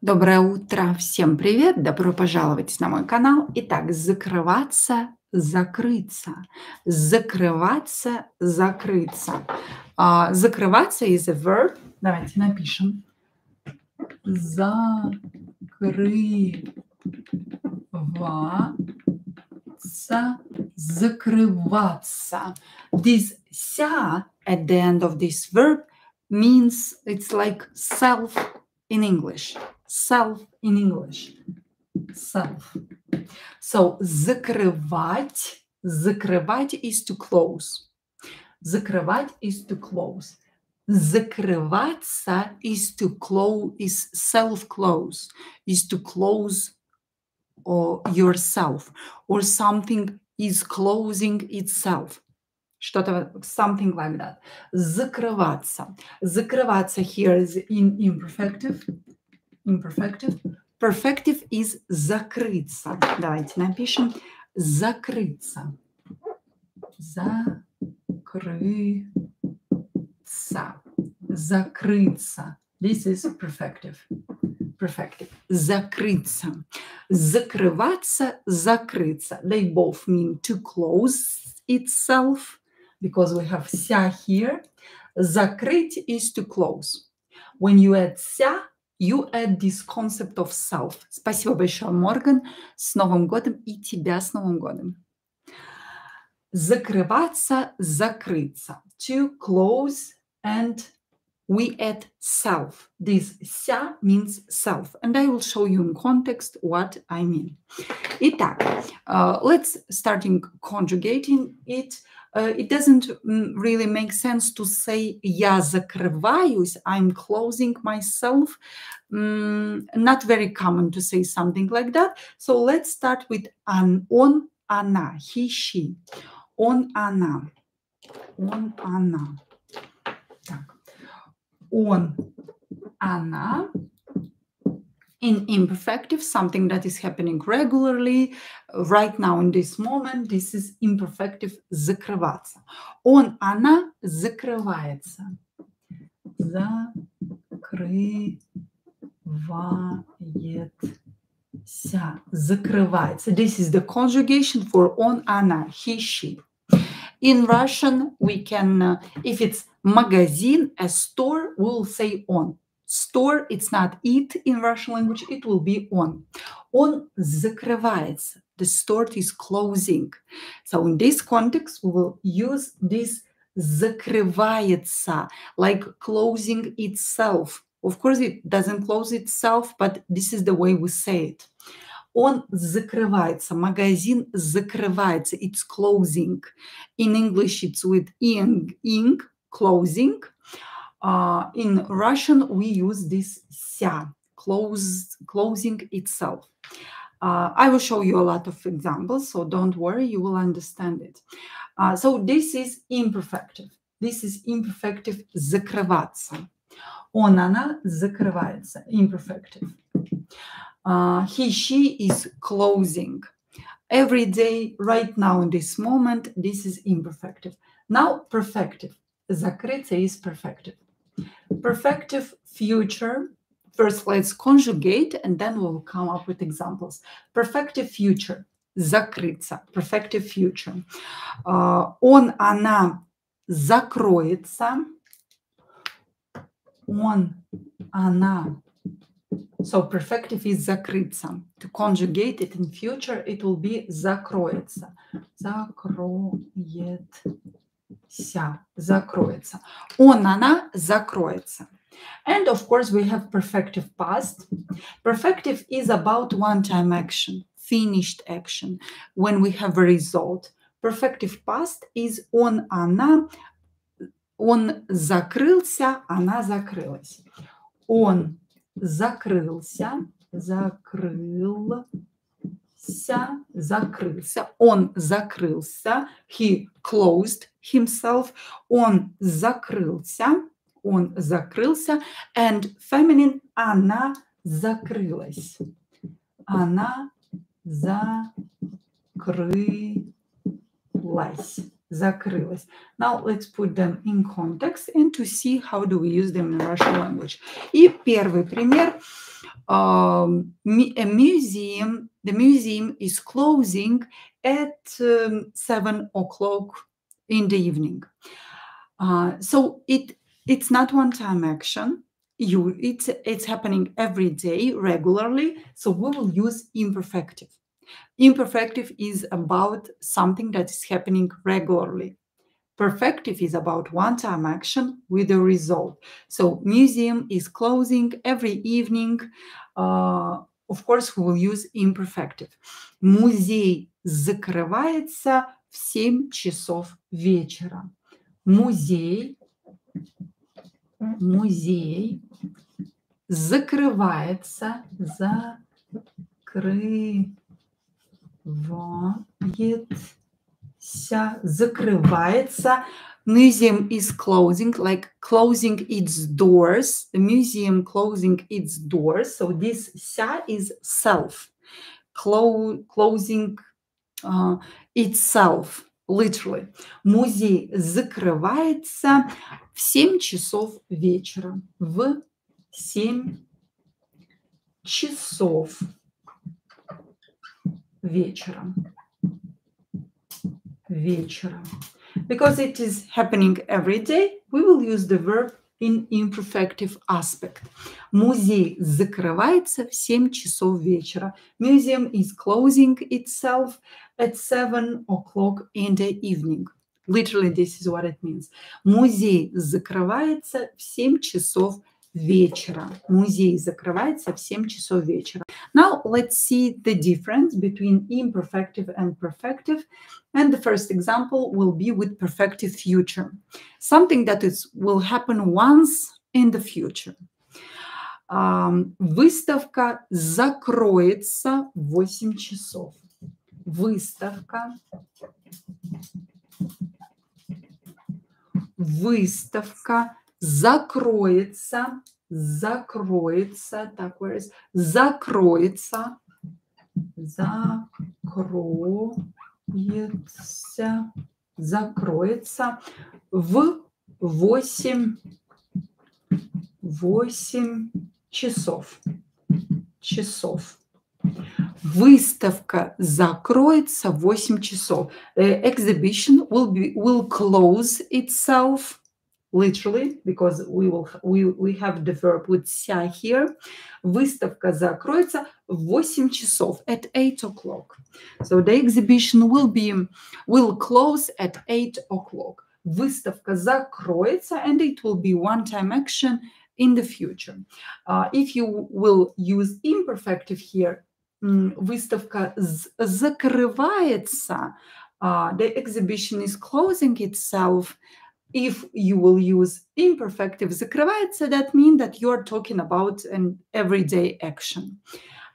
Доброе утро, всем привет, добро пожаловать на мой канал. Итак, закрываться, закрыться, закрываться, закрыться. А, закрываться is a verb. Давайте напишем. Закрываться, закрываться. This ся at the end of this verb means it's like self in English. Self in English. Self. So закрывать, закрывать is to close. Закрывать is to close. Закрываться is to close is self close is to close or yourself or something is closing itself. Что-то something like that. Закрываться. Закрываться here is in imperfective. Imperfective. Perfective is закрыться. Давайте напишем закрыться. Закрыться. Закрыться. This is perfective. Perfective. Закрыться. Закрываться, закрыться. They both mean to close itself because we have ся here. Закрыть is to close. When you add ся, you add this concept of self. Спасибо большое, Морган. С Новым годом и тебя с Новым годом. Закрываться, закрыться. To close and we add self. This ся means self. And I will show you in context what I mean. Итак, uh, let's starting conjugating it. Uh, it doesn't mm, really make sense to say я закрываюсь, I'm closing myself. Mm, not very common to say something like that. So let's start with an, он, она, he, she. Он, она. Он, она. Так. Он, она in imperfective, something that is happening regularly, right now in this moment, this is imperfective закрываться. Он, она закрывается. Закрывается. Закрывается. This is the conjugation for он, она, he, she. In Russian, we can, uh, if it's magazine, a store, we'll say on. Store, it's not it in Russian language, it will be on. Он закрывается. The store is closing. So in this context, we will use this закрывается, like closing itself. Of course, it doesn't close itself, but this is the way we say it. Он закрывается. Магазин закрывается. It's closing. In English, it's with ing, ing, closing. Uh, in Russian, we use this ся, close, closing itself. Uh, I will show you a lot of examples, so don't worry, you will understand it. Uh, so this is imperfective. This is imperfective закрываться. Он, она закрывается. Imperfective. Uh, he, she is closing. Every day, right now, in this moment, this is imperfective. Now, perfective. Закрыться is perfective. Perfective future. First, let's conjugate and then we'll come up with examples. Perfective future. Закрыться. Perfective future. Uh, он, она закроется. Он, она. So perfective is закрыться. To conjugate it in future, it will be закроется. Закроет ся закроется. Он, она закроется. And of course, we have perfective past. Perfective is about one-time action, finished action, when we have a result. Perfective past is он, она, он закрылся, она закрылась. Он закрылся, закрыл, закрылся. Он закрылся. He closed himself. Он закрылся. Он закрылся. And feminine она закрылась. Она закрылась. Закрылась. Now let's put them in context and to see how do we use them in Russian language. И первый пример. um, a museum, the museum is closing at um, seven o'clock in the evening. Uh, so it it's not one-time action. You it's it's happening every day regularly. So we will use imperfective. Imperfective is about something that is happening regularly. Perfective is about one-time action with a result. So museum is closing every evening. Uh, of course, we will use imperfective. Музей закрывается в 7 часов вечера. Музей, музей закрывается, закрывается, закрывается. Museum is closing, like closing its doors. The museum closing its doors. So this ся is self, Clo closing uh, itself, literally. Музей закрывается в 7 часов вечера. В 7 часов вечера. Вечера. Because it is happening every day, we will use the verb in imperfective aspect. Музей закрывается в 7 часов вечера. Museum is closing itself at 7 o'clock in the evening. Literally, this is what it means. Музей закрывается в 7 часов вечера. Музей закрывается в 7 часов вечера. Now let's see the difference between imperfective and perfective. And the first example will be with perfective future. Something that is will happen once in the future. Um, выставка закроется в 8 часов. Выставка. Выставка закроется, закроется, так, whereas, закроется, закроется, закроется в 8, 8 часов. Часов. Выставка закроется в 8 часов. The exhibition will be will close itself literally because we will we, we have the verb with ся here. Выставка закроется в 8 часов at 8 o'clock. So the exhibition will be will close at 8 o'clock. Выставка закроется and it will be one-time action in the future. Uh, if you will use imperfective here, выставка закрывается, uh, the exhibition is closing itself if you will use imperfective закрывается, that means that you are talking about an everyday action.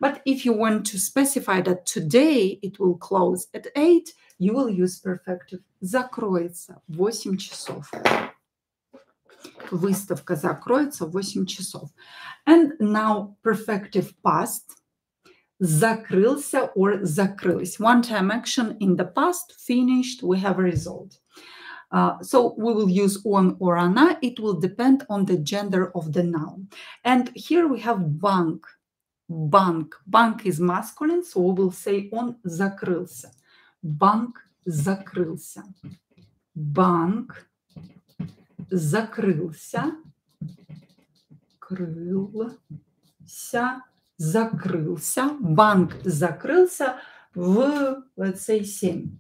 But if you want to specify that today it will close at 8, you will use perfective закроется 8 часов. Выставка закроется 8 часов. And now perfective past закрылся or закрылась. One time action in the past, finished, we have a result. Uh, so we will use on or она. It will depend on the gender of the noun. And here we have bank. Bank. Bank is masculine, so we will say он закрылся. Банк закрылся. Банк закрылся. Крылся. Закрылся. Банк закрылся в, let's say, 7.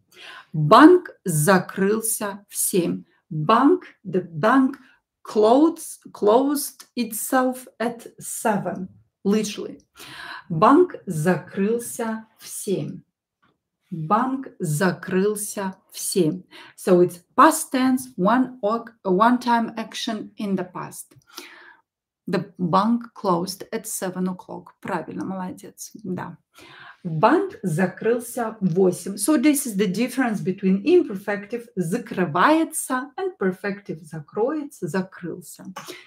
Банк закрылся в 7. Bank, the bank closed, closed itself at 7, literally. Банк закрылся в 7. Банк закрылся в 7. So it's past tense, one, one time action in the past. The bank closed at 7 o'clock. Правильно, молодец. Да. Банк закрылся в 8. So this is the difference between imperfective закрывается and perfective закроется, закрылся.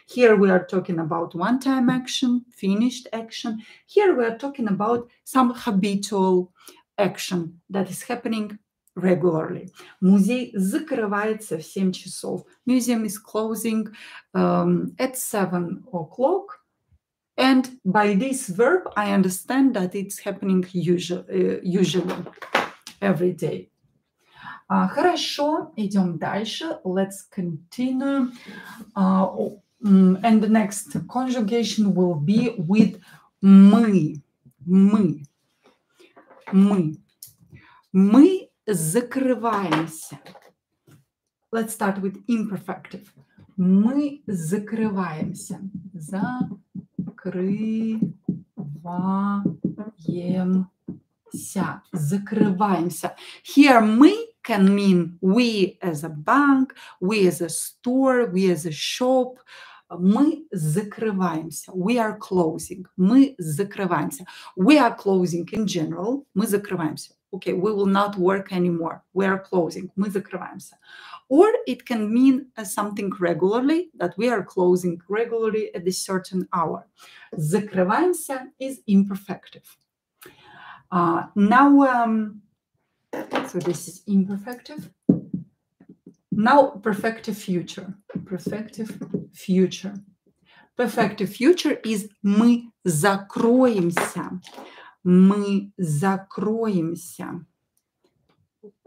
Here we are talking about one-time action, finished action. Here we are talking about some habitual action that is happening regularly. Музей закрывается в 7 часов. Museum is closing um, at 7 o'clock And by this verb, I understand that it's happening usually, uh, usually every day. Uh, хорошо, идем дальше. Let's continue. Uh, and the next conjugation will be with мы. Мы. Мы. Мы закрываемся. Let's start with imperfective. Мы закрываемся. Закрываемся. Закрываемся. Here мы can mean we as a bank, we as a store, we as a shop. Мы закрываемся. We are closing. Мы закрываемся. We are closing in general. Мы закрываемся. Okay, we will not work anymore. We are closing. Мы закрываемся. Or it can mean uh, something regularly, that we are closing regularly at a certain hour. Закрываемся is imperfective. Uh, now, um, so this is imperfective. Now, perfective future. Perfective future. Perfective future is мы закроемся. Мы закроемся.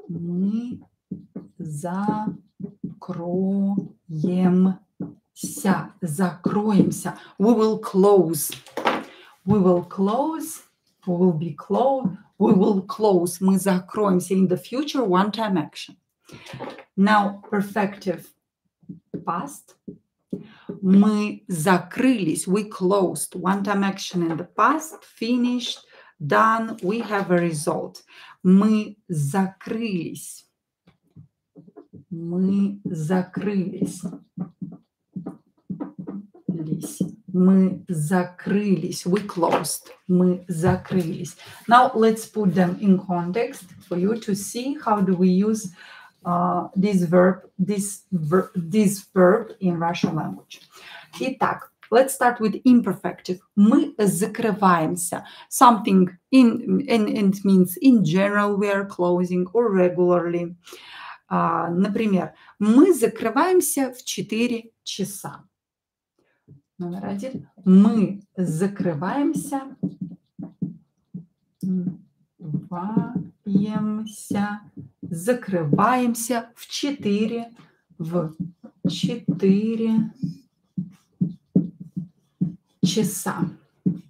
Мы закроемся. Закроемся. We will close. We will close. We will be closed. We will close. Мы закроемся. In the future, one-time action. Now, perfective past. Мы закрылись. We closed. One-time action in the past. Finished. Done. We have a result. Мы закрылись. Мы закрылись. Мы закрылись. We closed. Мы закрылись. Now let's put them in context for you to see how do we use uh, this verb, this ver this verb in Russian language. Итак, let's start with imperfective. Мы закрываемся. Something in, in it means in general we are closing or regularly. А, например, мы закрываемся в 4 часа. Номер один. Мы закрываемся, закрываемся, закрываемся в 4, в 4 часа.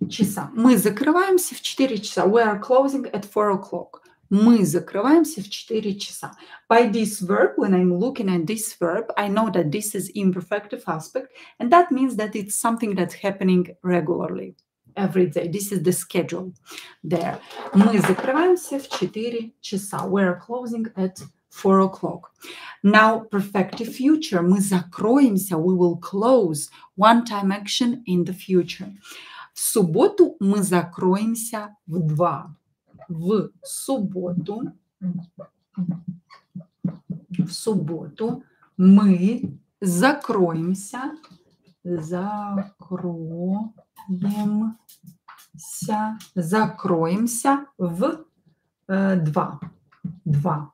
Часа. Мы закрываемся в 4 часа. We are closing at 4 o'clock. Мы закрываемся в 4 часа. By this verb, when I'm looking at this verb, I know that this is imperfective aspect, and that means that it's something that's happening regularly every day. This is the schedule there. Мы закрываемся в 4 часа. We're closing at 4 o'clock. Now, perfective future. Мы закроемся. We will close. One-time action in the future. В субботу мы закроемся в 2 в субботу, в субботу мы закроемся, закроемся, закроемся в э, два. Два.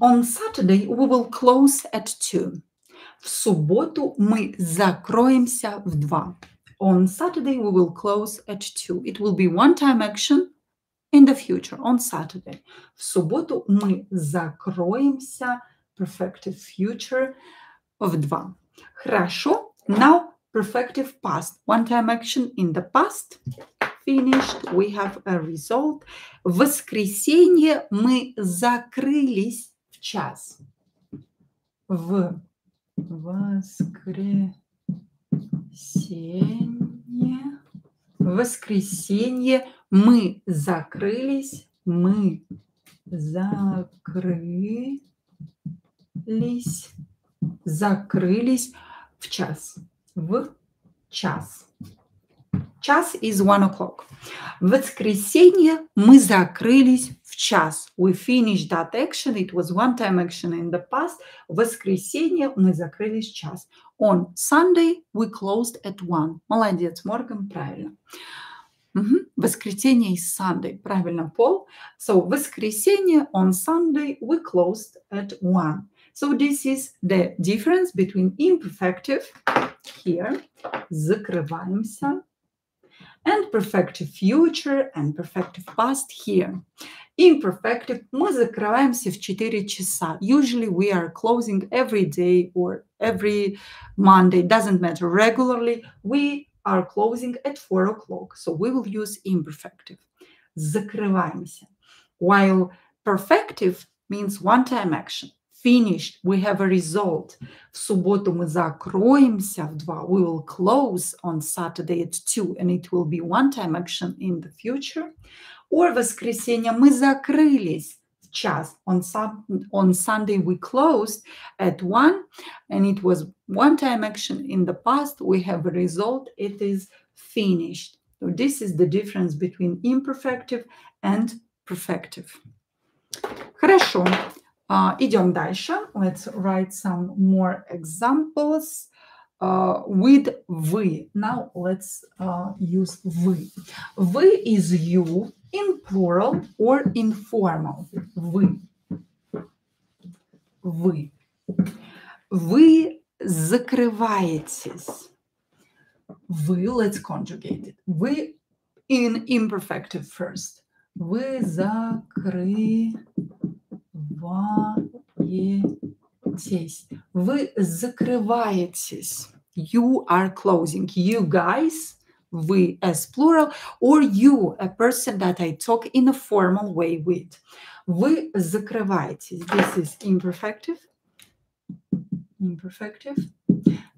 On Saturday we will close at two. В субботу мы закроемся в два. On Saturday we will close at two. It will be one-time action in the future, on Saturday. В субботу мы закроемся perfective future of 2. Хорошо. Now perfective past. One time action in the past. Finished. We have a result. В воскресенье мы закрылись в час. В воскресенье воскресенье мы закрылись, мы закрылись, закрылись в час. В час. Час is one o'clock. В воскресенье мы закрылись в час. We finished that action. It was one time action in the past. В воскресенье мы закрылись в час. On Sunday we closed at one. Молодец, Морган, правильно. Угу. Воскресенье is Sunday. Правильно, Пол. So, воскресенье on Sunday we closed at one. So this is the difference between imperfective here. Закрываемся. And perfective future and perfective past here. Imperfective мы закрываемся в 4 часа. Usually we are closing every day or every Monday, doesn't matter. Regularly we are closing at 4 o'clock. So we will use imperfective. Закрываемся. While perfective means one-time action. Finished, we have a result. В субботу мы закроемся в 2. We will close on Saturday at 2 and it will be one-time action in the future. Or воскресенье мы закрылись в час. On, on Sunday we closed at 1 and it was one-time action in the past. We have a result. It is finished. So this is the difference between imperfective and perfective. Хорошо. Uh, идем дальше. Let's write some more examples uh, with вы. Now let's uh, use вы. Вы is you in plural or informal. Вы. Вы. Вы закрываетесь. Вы, let's conjugate it. Вы in imperfective first. Вы закрываетесь закрываетесь. Вы закрываетесь. You are closing. You guys, вы as plural, or you, a person that I talk in a formal way with. Вы закрываетесь. This is imperfective. Imperfective.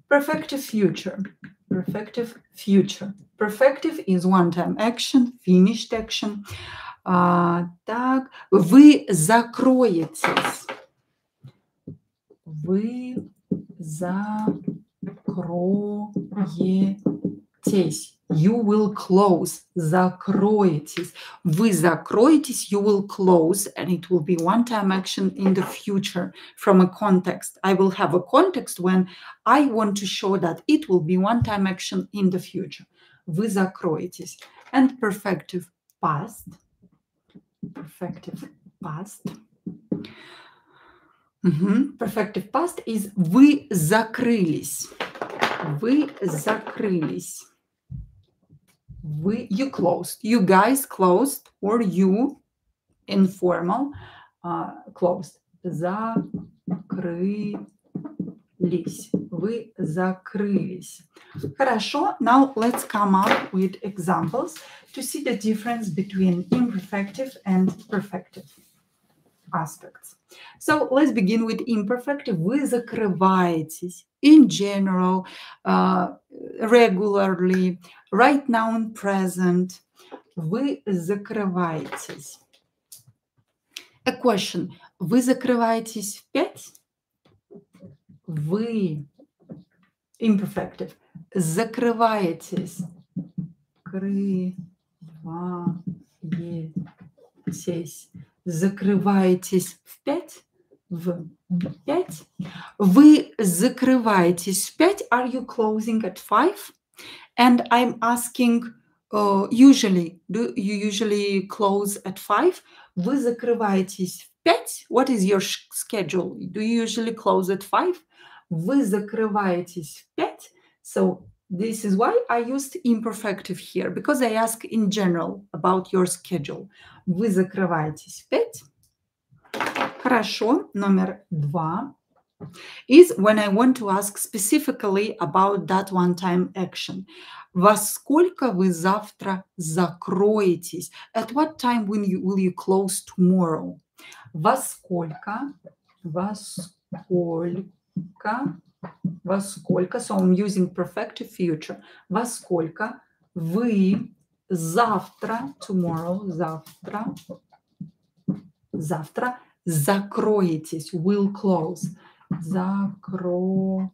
Perfective future. Perfective future. Perfective is one-time action, finished action. А, так, вы закроетесь. Вы закроетесь. You will close. Закроетесь. Вы закроетесь, you will close, and it will be one-time action in the future from a context. I will have a context when I want to show that it will be one-time action in the future. Вы закроетесь. And perfective past – perfective past. Угу. Perfective past is вы закрылись. Вы закрылись. Вы, you closed. You guys closed or you informal uh, closed. Закрылись. Вы закрылись. Хорошо. Now let's come up with examples to see the difference between imperfective and perfective aspects. So let's begin with imperfective. Вы закрываетесь in general, uh, regularly, right now in present. Вы закрываетесь. A question. Вы закрываетесь в пять? Вы imperfective. Закрываетесь. Кры закрываетесь. Закрываетесь в пять? В пять. Вы закрываетесь в пять. Are you closing at five? And I'm asking, uh, usually, do you usually close at five? Вы закрываетесь в пять. What is your schedule? Do you usually close at five? Вы закрываетесь в пять. So this is why I used imperfective here, because I ask in general about your schedule. Вы закрываетесь в 5. Хорошо. Номер два is when I want to ask specifically about that one-time action. Во сколько вы завтра закроетесь? At what time will you, will you close tomorrow? Во сколько? Во сколько Во сколько, so I'm using perfective future, во сколько вы завтра, tomorrow, завтра, завтра закроетесь, will close, закроетесь,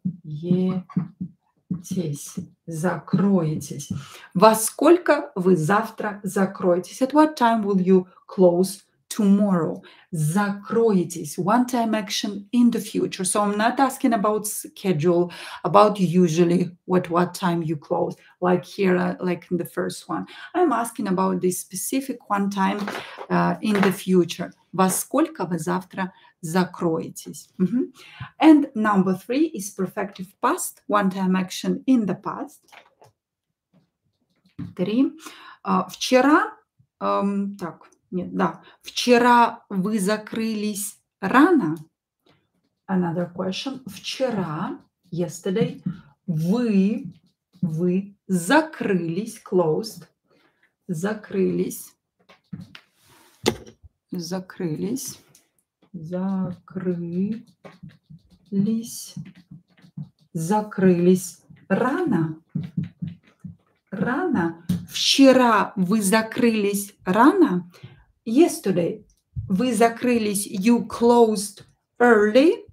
закроетесь. Во сколько вы завтра закроетесь? At what time will you close tomorrow. Закроетесь. One time action in the future. So I'm not asking about schedule, about usually what what time you close, like here, uh, like in the first one. I'm asking about this specific one time uh, in the future. Во сколько вы завтра закроетесь? Mm -hmm. And number three is perfective past, one time action in the past. Три. А, Вчера, эм, так, нет, да. Вчера вы закрылись рано. Another question. Вчера, yesterday, вы, вы закрылись, closed, закрылись, закрылись, закрылись, закрылись рано, рано. Вчера вы закрылись рано. Yesterday вы закрылись, you closed early.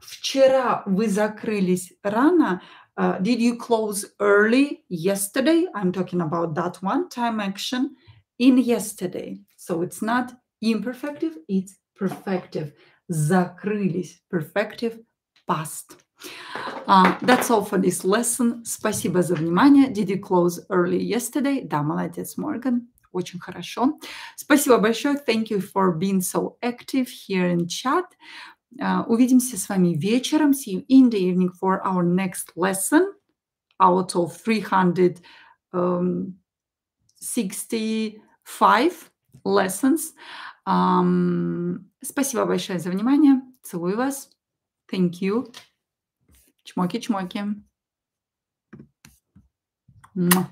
Вчера вы закрылись рано. Uh, did you close early yesterday? I'm talking about that one time action in yesterday. So it's not imperfective, it's perfective. Закрылись. Perfective past. Uh, that's all for this lesson. Спасибо за внимание. Did you close early yesterday? Да, молодец, Морган. Очень хорошо. Спасибо большое. Thank you for being so active here in chat. Uh, увидимся с вами вечером. See you in the evening for our next lesson out of 365 lessons. Um, спасибо большое за внимание. Целую вас. Thank you. Чмоки-чмоки. Mwah.